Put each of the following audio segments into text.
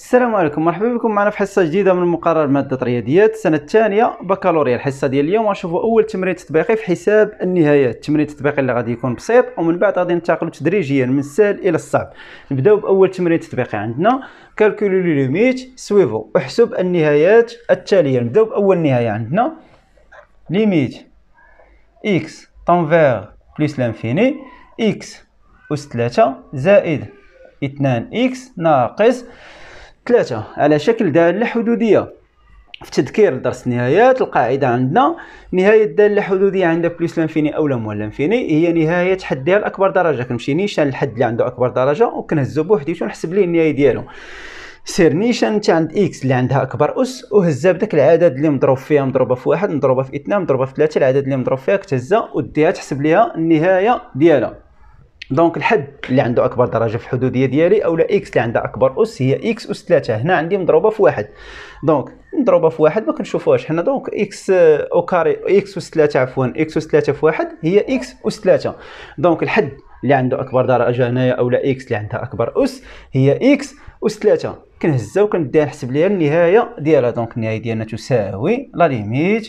السلام عليكم مرحبا بكم معنا في حصة جديدة من مقرر مادة رياضيات. السنة الثانية بكالوريا الحصة ديال اليوم غنشوفوا أول تمرين تطبيقي في حساب النهايات التمرين التطبيقي اللي غادي يكون بسيط ومن بعد غادي ننتقلوا تدريجيا من السهل إلى الصعب. نبداو بأول تمرين تطبيقي عندنا. Calculer les limites suivantes. احسب النهايات التالية. نبداو بأول نهاية عندنا. limite. x. tend vers plus l'infini. x. أس 3 زائد 2 x. ناقص ثلاثة. على شكل دالة حدودية. في تذكير درس النهايات القاعدة عندنا. نهاية دالة حدودية عندها plus l'infini أو moins l'infini. هي نهاية حدها لأكبر درجة. كنمشي نيشان الحد اللي عنده أكبر درجة وكنهزو بوحديتو ونحسب ليه النهاية ديالو. سير نيشان انت عند x اللي عندها أكبر أس وهزها بداك العدد اللي مضروب فيها مضروبة في واحد مضروبة في إثنان مضروبة في ثلاثة. العدد اللي مضروب فيها كتهزها وديها تحسب ليها النهاية ديالها. donc الحد اللي عنده أكبر درجة في الحدوديه ديالي اولا x اللي عندها أكبر أس هي x أس 3 هنا عندي مضروبة في واحد. donc مضروبة في واحد ما كنشوفوهاش. حنا donc x au carré x أس 3 عفوا x أس 3 في واحد هي x أس 3 donc الحد اللي عنده أكبر درجة هنايا اولا x اللي عندها أكبر أس هي x أس 3 كنهزها وكنديها نحسب ليها النهاية ديالها. donc النهاية ديالنا تساوي لا ليميت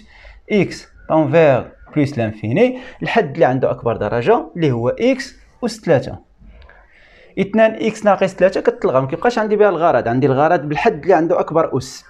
x طونفير بلس لانفيني الحد اللي عنده أكبر درجة اللي هو x أس ثلاثة. اثنان x ناقص ثلاثة كتلغى. مكيبقاش عندي بها الغرض. عندي الغرض بالحد اللي عنده أكبر أس.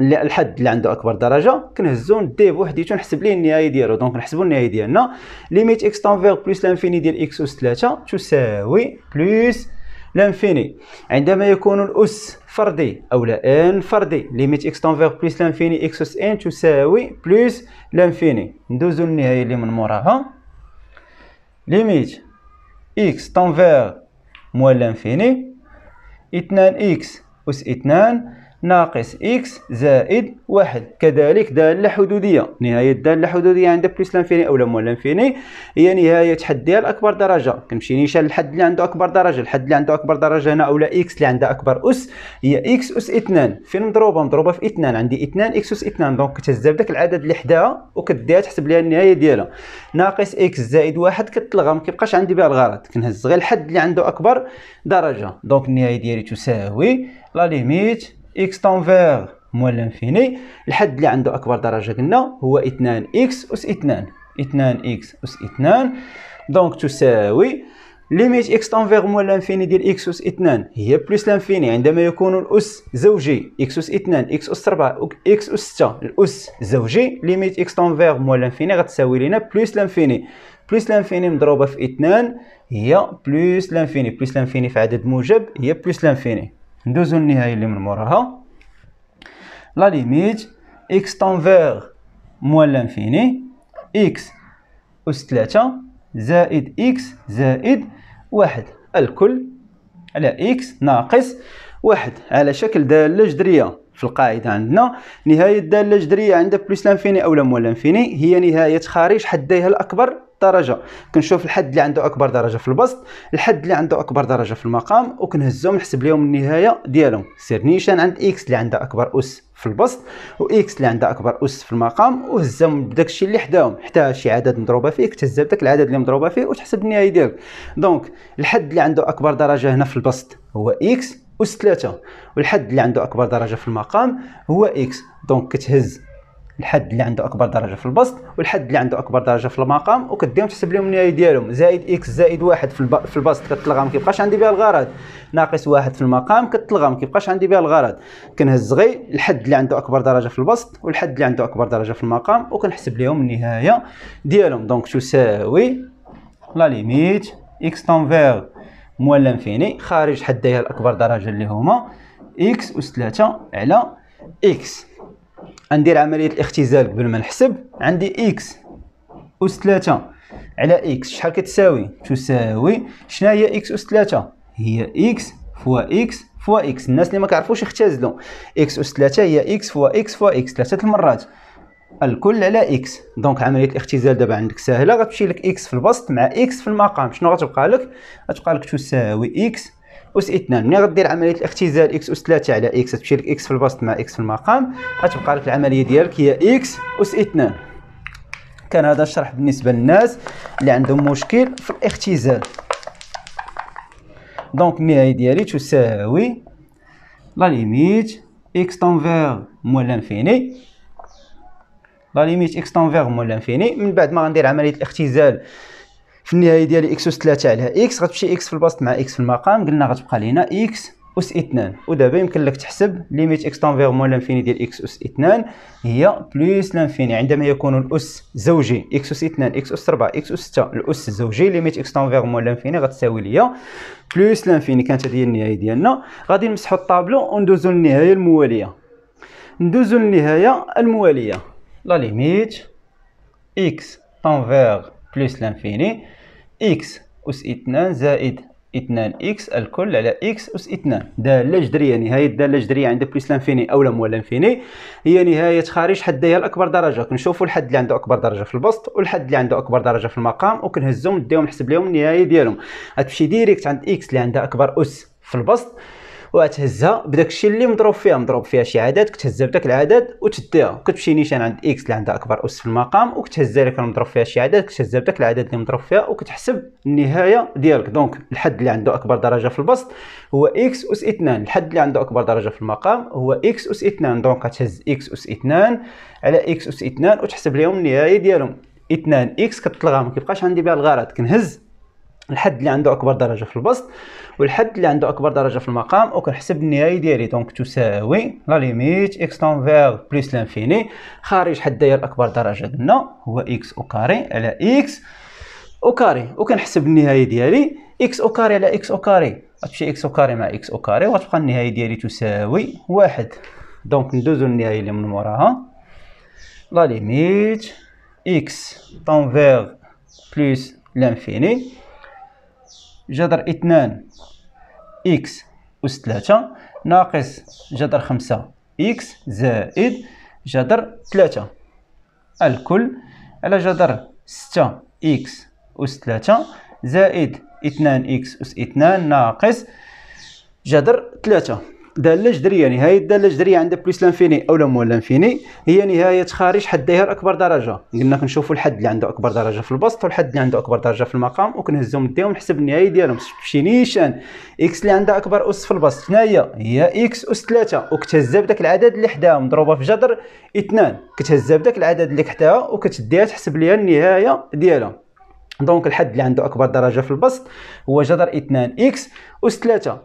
اللي الحد اللي عنده أكبر درجة كنهزو نديه بوحديتو نحسب ليه النهاية ديالو. donc نحسبوا النهاية ديالنا. limite x tend vers plus l'infini ديال x أس 3 تساوي plus l'infini. عندما يكون الأس فردي أو لا n فردي limite x tend vers plus l'infini x أس n تساوي plus l'infini. ندوزو النهاية اللي من موراها. limite x tend vers moins l'infini اثنان x أس اثنان ناقص x زائد واحد. كذلك دالة حدودية. نهاية دالة حدودية عند plus l'infini أو moins l'infini هي نهاية حدها لأكبر درجة. كنمشي نيشان الحد اللي عنده أكبر درجة. الحد اللي عنده أكبر درجة هنا أولا x اللي عندها أكبر أس هي x أس اثنان. فين مضروبة؟ مضروبة في اثنان. عندي اثنان x أس اثنان. donc كتهز بداك العدد اللي حداها وكديها تحسب ليها النهاية ديالها. ناقص x زائد واحد كتلغى. مكيبقاش عندي بها الغرض. كنهز غير الحد اللي عنده أكبر درجة. donc النهاية ديالي تساوي la limite x tend vers moins l'infini الحد اللي عنده أكبر درجة قلنا هو 2 x أس 2 2 x أس 2 donc تساوي limite x tend vers moins l'infini ديال x أس 2 هي plus l'infini عندما يكون الأس زوجي x أس 2 x أس 4 x أس 6 الأس زوجي limite x tend vers moins l'infini غتساوي لينا plus l'infini. plus l'infini مضروبة في 2 هي plus l'infini. plus l'infini في عدد موجب هي plus l'infini. ندوزو النهاية اللي من موراها la limite x tend vers moins l'infini x أس تلاتة زائد x زائد واحد. الكل على x ناقص واحد. على شكل دالة جذرية في القاعدة عندنا نهاية دالة جذرية عند plus l'infini أو moins l'infini هي نهاية خارج حديها الأكبر. درجة. كنشوف الحد اللي عنده أكبر درجة في البسط الحد اللي عنده أكبر درجة في المقام وكنهزهم نحسب لهم النهاية ديالهم. سير نيشان عند x اللي عندها أكبر أس في البسط و x اللي عندها أكبر أس في المقام وهزهم بداك الشيء اللي حداهم. حتى شي عدد مضروبة فيه كتهز بداك العدد اللي مضروبة فيه وتحسب النهاية ديالك. donc الحد اللي عنده أكبر درجة هنا في البسط هو x أس 3 والحد اللي عنده أكبر درجة في المقام هو x. donc كتهز الحد اللي عنده أكبر درجة في البسط والحد اللي عنده أكبر درجة في المقام وكديهم تحسب لهم النهايه ديالهم. زائد إكس زائد واحد في, الب... في البسط كتلغى ما كيبقاش عندي بها الغرض. ناقص واحد في المقام كتلغى ما كيبقاش عندي بها الغرض. كنهز غير الحد اللي عنده أكبر درجة في البسط والحد اللي عنده أكبر درجة في المقام وكنحسب لهم النهاية ديالهم. donc تساوي la limite x tend vers moins l'infini خارج حديها الأكبر درجة اللي هما إكس أس 3 على إكس. غندير عملية الاختزال قبل ما نحسب. عندي إكس اس 3 على إكس. شحال كتساوي؟ تساوي شنو هي إكس اس 3 هي x fois x fois x. الناس اللي ما كيعرفوش يختزلوا. إكس اس 3 هي x fois x fois x. ثلاثة المرات. الكل على إكس. donc عملية الاختزال دابا عندك سهله غتمشي لك إكس في البسط مع إكس في المقام. شنو غتبقى لك؟ غتبقى لك تساوي إكس اس اثنان ملي غدير عملية الاختزال إكس أس 3 على إكس تمشي لك إكس في البسط مع إكس في المقام غتبقى لك العملية ديالك هي إكس اس اثنان كان هذا الشرح بالنسبة للناس اللي عندهم مشكل في الاختزال. donc النهايه ديالي تساوي la limite x tend vers moins l'infini la limite x tend vers moins l'infini من بعد ما غندير عمليه الاختزال في النهاية ديالي إكس اس 3 على إكس غتمشي إكس في البسط مع إكس في المقام. قلنا غتبقى لينا إكس اس 2 ودابا يمكن لك تحسب limite x tend vers moins l'infini ديال إكس اس 2 هي plus l'infini عندما يكون الأس زوجي إكس اس 2 إكس اس 4 إكس اس 6 الأس زوجي limite x tend vers moins l'infini غتساوي ليا plus l'infini كانت هذه النهاية ديالنا. غادي نمسحوا الطابلو وندوزو للنهاية الموالية. ندوزو للنهاية الموالية. la limite x tend vers plus l'infini إكس أس 2 زائد 2 إكس الكل على إكس أس 2 داله جذريه نهاية داله جذريه عند plus l'infini أو moins l'infini. هي نهاية خارج حدها لأكبر درجة. كنشوفوا الحد اللي عنده أكبر درجة في البسط والحد اللي عنده أكبر درجة في المقام وكنهزهم نديهم نحسب لهم النهايه ديالهم. غتمشي direct عند إكس اللي عندها أكبر أس في البسط. وتهزها بداك الشيء اللي مضروب فيها. مضروب فيها شي عدد كتهزها بداك العدد وتديها. كتمشي نيشان عند إكس اللي عندها أكبر أس في المقام وكتهزها اللي كان مضروب فيها شي عدد كتهزها بداك العدد اللي مضروب فيها وكتحسب النهاية ديالك. donc الحد اللي عنده أكبر درجة في البسط هو إكس أس 2 الحد اللي عنده أكبر درجة في المقام هو إكس أس 2 donc غتهز إكس أس 2 على إكس أس 2 وتحسب لهم النهاية ديالهم. 2 إكس كتلغى ما كيبقاش عندي بها الغرض. كنهز الحد اللي عنده أكبر درجة في البسط والحد اللي عنده أكبر درجة في المقام وكنحسب النهايه ديالي. donc تساوي la limite x tend vers plus l'infini خارج حديها الأكبر درجة قلنا هو x au carré على x au carré وكنحسب النهايه ديالي x au carré على x au carré غتمشي x au carré مع x au carré وغتبقى النهايه ديالي تساوي واحد. donc ندوزو النهايه اللي من موراها la limite x tend vers plus l'infini جذر اثنان إكس أس ثلاثة ناقص جذر خمسة إكس زائد جذر ثلاثة. الكل على جذر ستة إكس أس ثلاثة زائد اثنان إكس أس اثنان ناقص جذر ثلاثة. داله جذريه نهاية داله جذريه عند plus l'infini أو moins l'infini هي نهاية خارج حدها أكبر درجة. قلنا كنشوفوا الحد اللي عنده أكبر درجة في البسط والحد اللي عنده أكبر درجة في المقام وكنهزهم نديهم نحسب النهاية ديالهم. تمشي نيشان إكس اللي عندها أكبر أس في البسط شنو هي هي إكس أس 3 وكتهزها بداك العدد اللي حداها مضروبة في جذر 2 كتهزها بداك العدد اللي حداها وكتديها تحسب ليها النهاية ديالها. donc الحد اللي عنده أكبر درجة في البسط هو جذر 2 إكس أس 3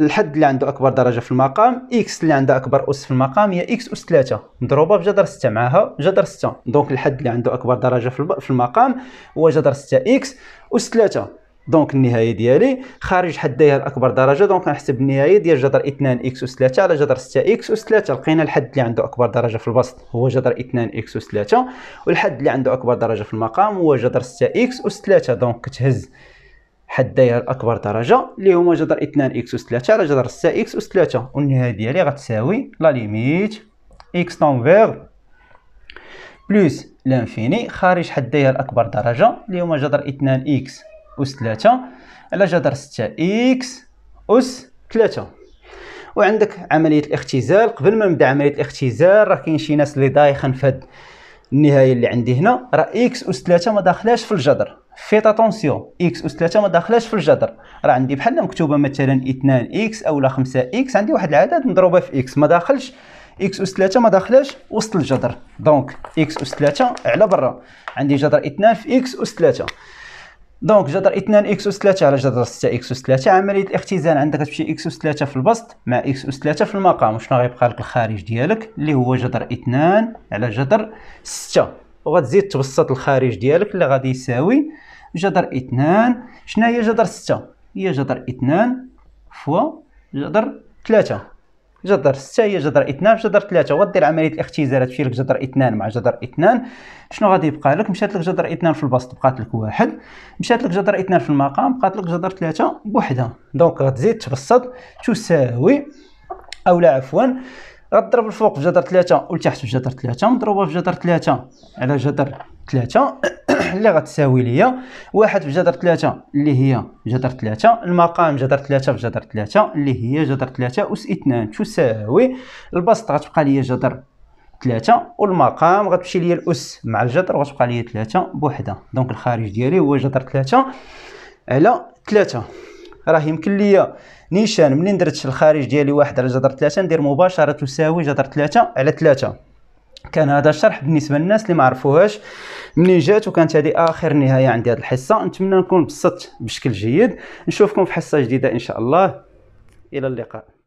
الحد اللي عنده أكبر درجة في المقام إكس اللي عندها أكبر أس في المقام هي إكس أس 3 مضروبة في جذر 6 معها جذر 6 donc الحد اللي عنده أكبر درجة في المقام هو جذر 6 إكس أس 3 donc النهاية ديالي خارج حديها الاكبر درجة donc غنحسب النهاية ديال جذر 2 إكس أس 3 على جذر 6 إكس أس 3 لقينا الحد اللي عنده أكبر درجة في البسط هو جذر 2 إكس أس 3 والحد اللي عنده أكبر درجة في المقام هو جذر 6 إكس أس 3 donc كتهز. حديها الاكبر درجة اللي هما جذر 2 إكس اس 3 على جذر 6 إكس اس 3 والنهاية ديالي غتساوي la limite x tend vers plus l'infini خارج حديها الاكبر درجة اللي هما جذر 2 إكس اس 3 على جذر 6 إكس اس 3 وعندك عملية الاختزال. قبل ما نبدأ عملية الاختزال راه كاين شي ناس اللي دايخين في النهاية اللي عندي هنا. راه إكس اس 3 ما داخلاش في الجذر. faites attention إكس أس 3 ما داخلاش في الجذر راه عندي بحال مكتوبة مثلا 2 إكس اولا 5 إكس عندي واحد العدد مضروبة في إكس ما داخلش. إكس أس 3 ما داخلاش وسط الجذر donc إكس أس 3 على برا. عندي جذر 2 في إكس أس 3 donc جذر 2 إكس أس 3 على جذر 6 إكس أس 3 عملية الاختزال عندك تمشي إكس أس 3 في البسط مع إكس أس 3 في المقام. وشنو غيبقى لك الخارج ديالك؟ اللي هو جذر 2 على جذر 6 وغتزيد تبسط الخارج ديالك اللي غادي يساوي جذر اثنان. شنو هي جذر ستة؟ هي جذر اثنان fois جذر ثلاثة. جذر ستة هي جذر اثنان في جذر ثلاثة. وغدير عملية الاختزال تمشي لك جذر اثنان مع جذر اثنان. شنو غادي يبقى لك؟ مشات لك جذر اثنان في البسط بقات لك واحد. مشات لك جذر اثنان في المقام بقات لك جذر ثلاثة بوحدها. donc غتزيد تبسط تساوي أولا عفوا غتضرب الفوق في جذر ثلاثة والتحت في جذر ثلاثة مضروبة في جذر ثلاثة على جذر ثلاثة. اللي غتساوي ليا. واحد في جذر ثلاثة اللي هي جذر ثلاثة المقام جذر ثلاثة في جذر ثلاثة اللي هي جذر ثلاثة أس اثنان تساوي البسط غتبقى ليا جذر ثلاثة والمقام غتمشي ليا الأس مع الجذر وغتبقى ليا ثلاثة بوحدة. دونك الخارج ديالي هو جذر ثلاثة على ثلاثة راه يمكن ليا نيشان منين درت الخارج ديالي واحد على جذر ثلاثة ندير مباشرة تساوي جذر ثلاثة على ثلاثة كان هذا الشرح بالنسبة للناس اللي ما عرفوهاش. منين جات وكانت هذه آخر نهاية عندي هذه الحصة. نتمنى نكون بسطت بشكل جيد. نشوفكم في حصة جديدة إن شاء الله. إلى اللقاء.